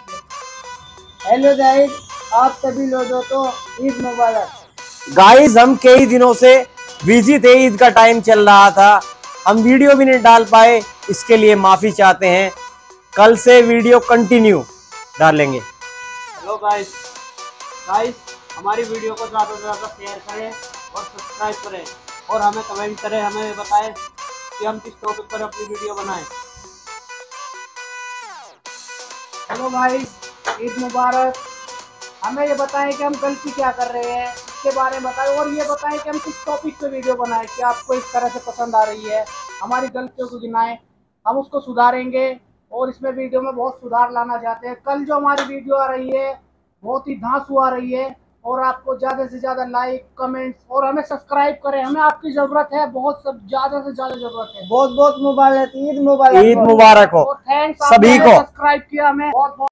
Hello guys आप सभी लोगों को ईद मुबारक। गाइस हम कई दिनों से बिज़ी थे ईद का टाइम चल रहा था। हम वीडियो भी नहीं डाल पाए इसके लिए माफ़ी चाहते हैं। कल से वीडियो कंटिन्यू डालेंगे। हेलो गाइस गाइस हमारी वीडियो को ज़्यादा से ज़्यादा शेयर करें और सब्सक्राइब करें। और हमें कमेंट करें हमें बताएँ कि हम किस टॉपिक पर अपनी वीडियो बनाएँ। हेलो भाई ईद मुबारक। हमें ये बताएँ कि हम गलती क्या कर रहे हैं, इसके बारे में बताएँ, और ये बताएँ कि हम किस टॉपिक पे वीडियो बनाएँ, कि आपको इस तरह से पसंद आ रही है। हमारी गलतियों को गिनाएँ हम उसको सुधारेंगे, और इसमें वीडियो में बहुत सुधार लाना चाहते हैं। कल जो हमारी वीडियो आ रही है, बहुत ही धांसू आ रही है। और आपको ज़्यादा से ज़्यादा लाइक कमेंट्स और हमें सब्सक्राइब करें। हमें आपकी ज़रूरत है बहुत सब ज़्यादा से ज़्यादा ज़रूरत है। बहुत बहुत मुबारक ईद मुबारक। ईद मुबारक हो। थैंक्स सभी को। सब्सक्राइब किया हमें। बहुत बहुत